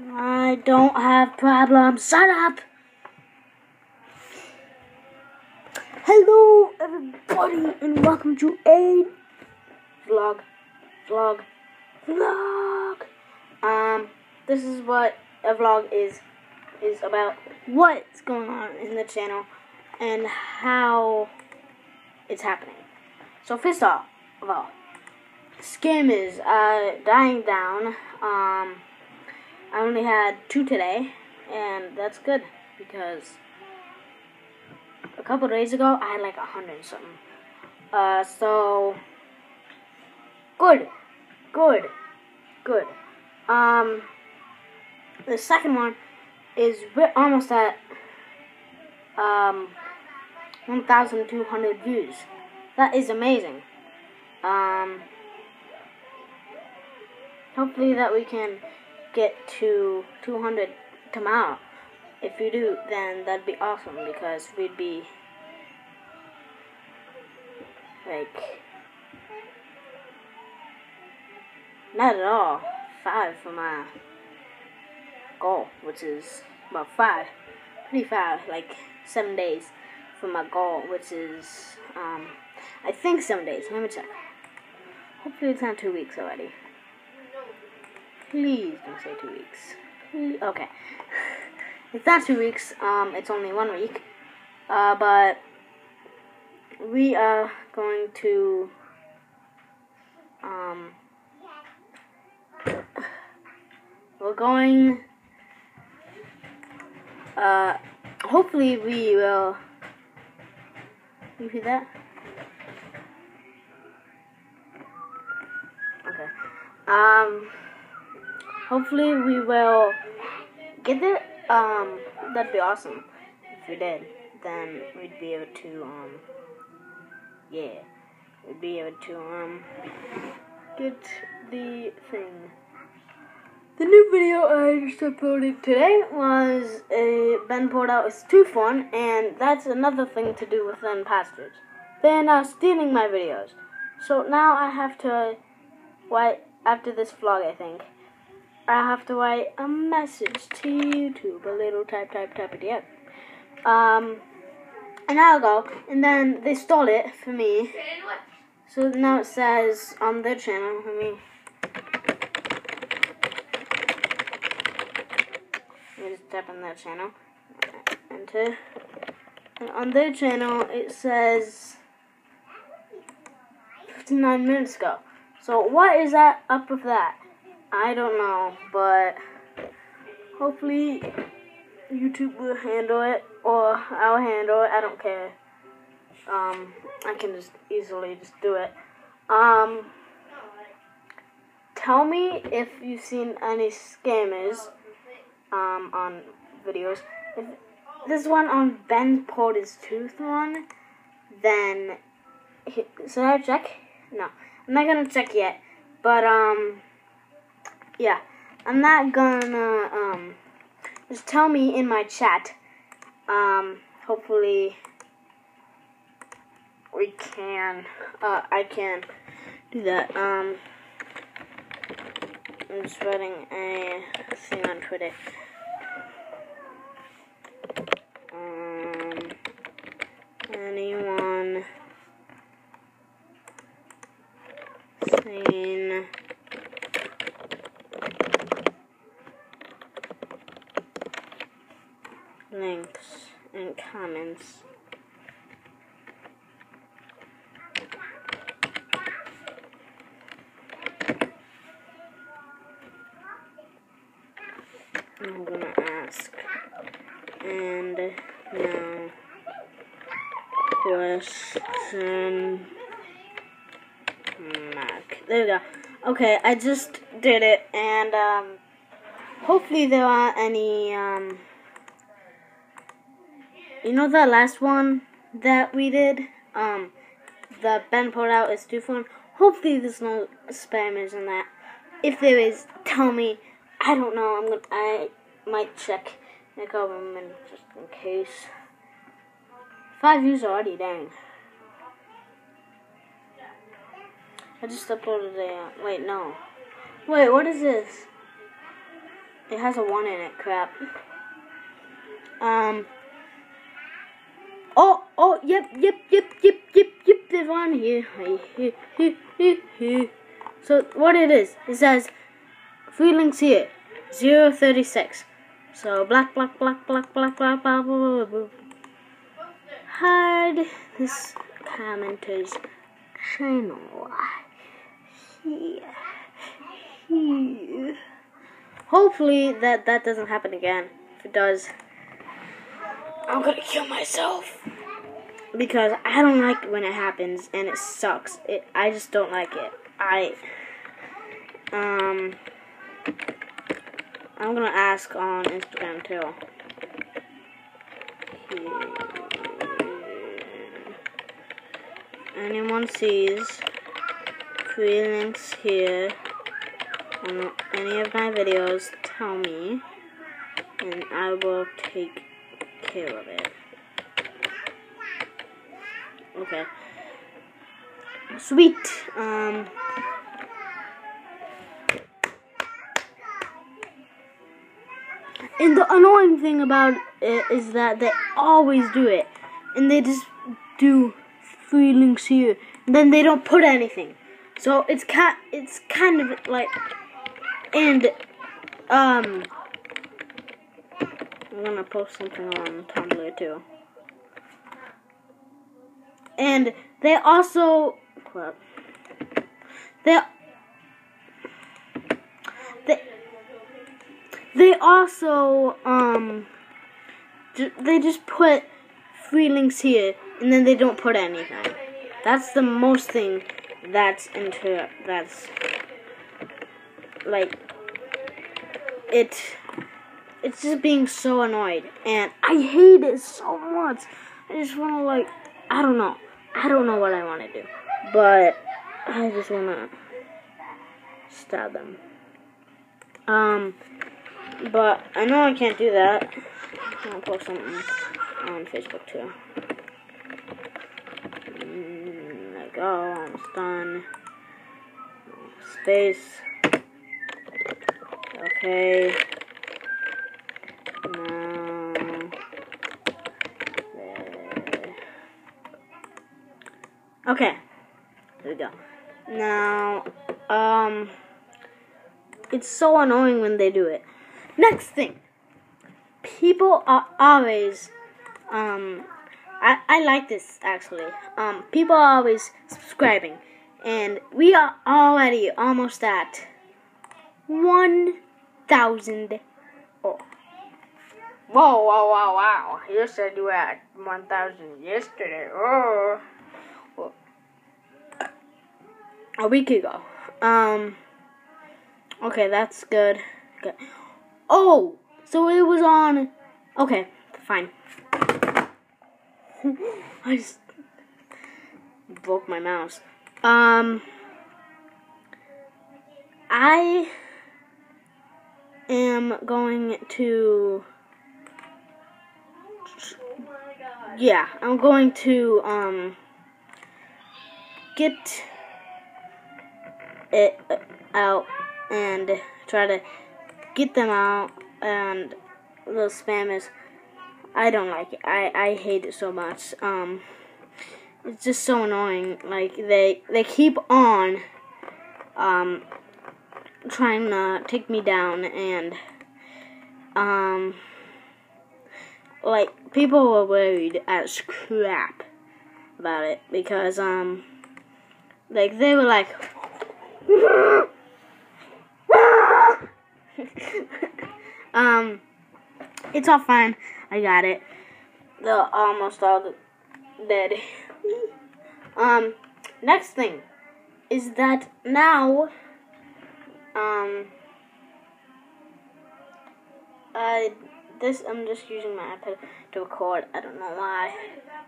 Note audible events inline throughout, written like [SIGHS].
I don't have problems. Shut up. Hello, everybody, and welcome to a vlog, vlog, vlog. Um, this is what a vlog is is about. What's going on in the channel and how it's happening. So first off, of all, scam is uh, dying down. Um, I only had two today, and that's good because a couple days ago I had like a hundred something. Uh, so good, good, good. Um, the second one is we're almost at um 1,200 views. That is amazing. Um, hopefully that we can get to 200 tomorrow. If you do, then that'd be awesome because we'd be like not at all five for my goal, which is about five, pretty five, like seven days for my goal, which is um, I think seven days. Let me check. Hopefully it's not two weeks already. Please don't say two weeks. Okay. It's not two weeks. Um, it's only one week. Uh, but we are going to um, we're going. Uh, hopefully we will. You hear that? Okay. Um. Hopefully we will get it. Um. That'd be awesome if we did. Then we'd be able to. Um. Yeah. We'd be able to. Um. Get the thing. The new video I just uploaded today was a Ben pulled out his tooth one, and that's another thing to do with them pastors. They're now stealing my videos. So now I have to write, after this vlog I think, I have to write a message to YouTube, a little type, type, type it yet. Um, an hour ago, and then they stole it for me. So now it says on their channel, let me Let me just tap on that channel. Enter. And on their channel, it says 59 minutes ago. So what is that up with that? I don't know, but hopefully YouTube will handle it, or I'll handle it. I don't care. Um, I can just easily just do it. Um, tell me if you've seen any scammers um, on videos. If this one on Ben Porter's tooth one, then should I check? No, I'm not gonna check yet. But um, yeah, I'm not gonna um, just tell me in my chat. Um, hopefully we can. Uh, I can do that. Um. I'm just writing a thing on Twitter. Um, anyone seen links and comments? I'm gonna ask. And now, question mark. There we go. Okay, I just did it, and um, hopefully there aren't any. Um, you know the last one that we did, um, the Ben pulled out is too fun. Hopefully there's no spammers in that. If there is, tell me. I don't know. I'm gonna. I might check couple minutes just in case. Five views already. Dang. I just uploaded a. Wait, no. Wait, what is this? It has a one in it. Crap. Um. Oh, oh, yep, yep, yep, yep, yep, yep. There's one here. [LAUGHS] So what it is, it says feelings here, 036. So black, black, black, black, black, black, blah, blah. Hide this commenter's channel. Here. Hopefully that that doesn't happen again. If it does, I'm gonna kill myself because I don't like when it happens and it sucks. It I just don't like it. I um I'm gonna ask on Instagram too. Anyone sees free links here on any of my videos, tell me, and I will take care of it. Okay. Sweet. Um. And the annoying thing about it is that they always do it. And they just do free links here. And then they don't put anything. So it's kind it's kind of like and um I'm gonna post something on Tumblr too. And they also they they also um they just put free links here and then they don't put anything. That's the most thing that's into that's like it it's just being so annoyed and I hate it so much. I just wanna like I don't know. I don't know what I wanna do. But I just wanna stab them. Um but I know I can't do that. I'll post something on Facebook too. Mm, there we go, almost done. Space. Okay. Now. Okay. There we go. Now, um, it's so annoying when they do it. Next thing. People are always, um, I, I like this actually. Um, people are always subscribing. And we are already almost at 1,000. Oh. Whoa, whoa, whoa, wow. You said you were at 1,000 yesterday. Oh. Well, a week ago. Um. Okay, that's good. Good. Oh, so it was on. Okay, fine. [LAUGHS] I just broke my mouse. Um, I am going to. Yeah, I'm going to um get it out and try to get them out and the spam is I don't like it. I, I hate it so much. Um it's just so annoying. Like they they keep on um trying to take me down and um like people were worried as crap about it because um like they were like [LAUGHS] [LAUGHS] um it's all fine i got it they're almost all dead [LAUGHS] um next thing is that now um I this I'm just using my iPad to record. I don't know why.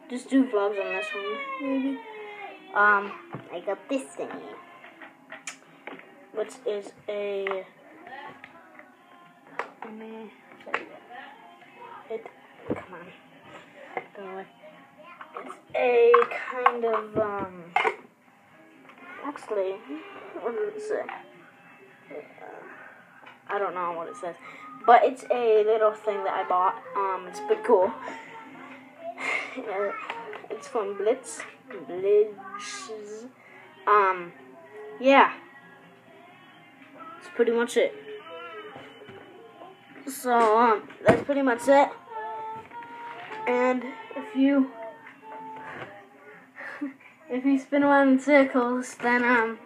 Just do vlogs on this one, maybe. Um, I got this thing, which is a. Me it. Come on, go away. It's a kind of um. Actually, what does it say? I don't know what it says, but it's a little thing that I bought. Um, it's pretty cool. [SIGHS] it's from Blitz. Blitz. Um, yeah. That's pretty much it. So, um, that's pretty much it. And if you [LAUGHS] if you spin around in circles, then um,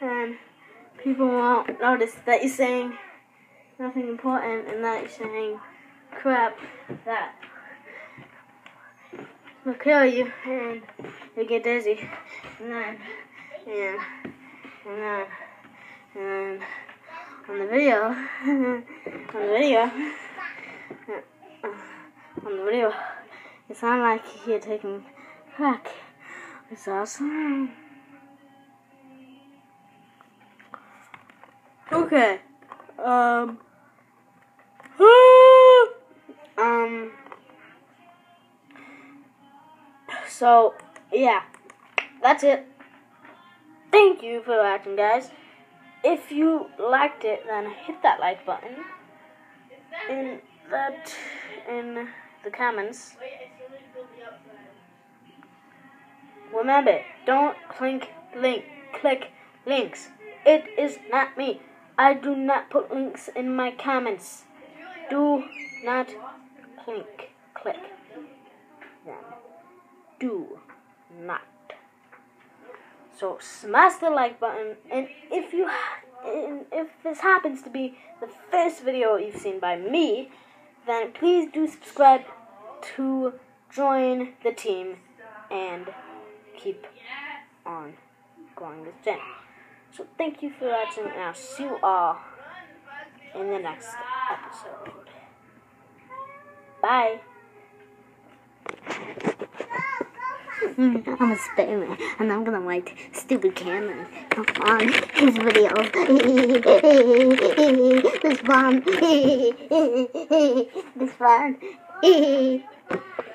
then people won't notice that you're saying nothing important and that you're saying crap that will kill you and you get dizzy and then and and then and [LAUGHS] on the video on the video on the video it sounds like you're taking crack. It's awesome. Okay. Um. [GASPS] um. So, yeah. That's it. Thank you for watching, guys. If you liked it, then hit that like button. In that, in the comments. Remember, don't click link click links. It is not me. I do not put links in my comments. Do not click click them. Do not. So smash the like button, and if you and if this happens to be the first video you've seen by me, then please do subscribe to join the team and keep on growing this channel. So thank you for watching, and I'll see you all in the next episode. Bye. I'm a Spider-Man, and I'm gonna like stupid cameras on his videos. this fun. [LAUGHS] this fun. [LAUGHS] [LAUGHS]